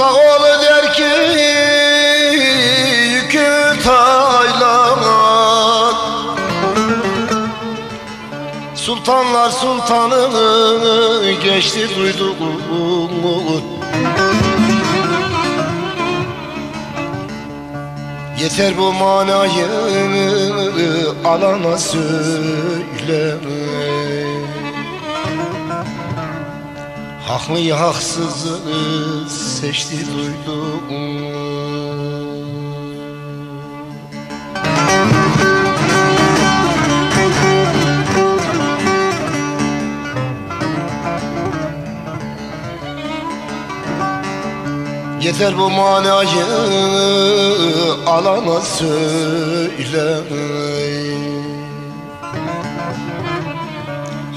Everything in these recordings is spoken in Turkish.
Sağ ol der ki yükü taylan. Sultanlar sultanı geçti duyduk Yeter bu manayı alana söyle Haklıyı haksızı seçti duydum Yeter bu manayı alana söyle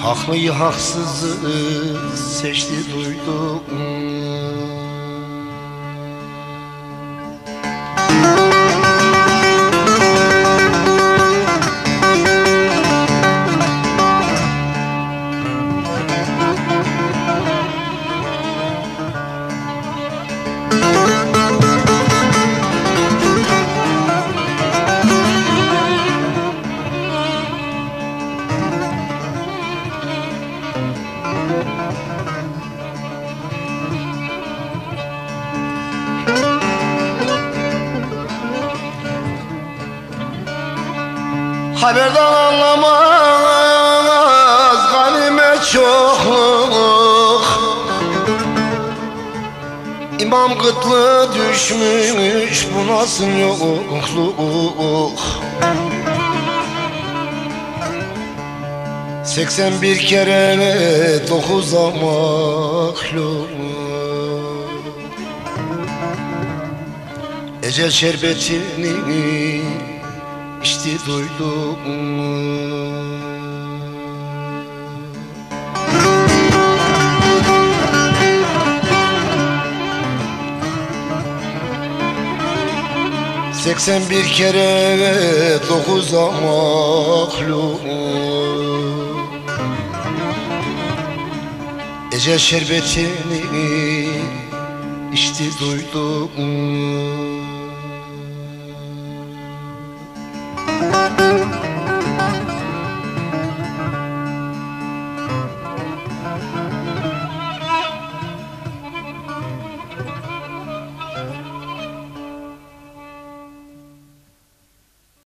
Haklıyı haksızı seçti duydum Haberden anlamaz ganimet çokluk. İmam kıtlı düşmüş bu nasıl yokluk? Seksen bir kere dokuza mahluk Ecel şerbetini içti duydum Seksen bir kere dokuz mahluk. Ecel şerbetini içti duydum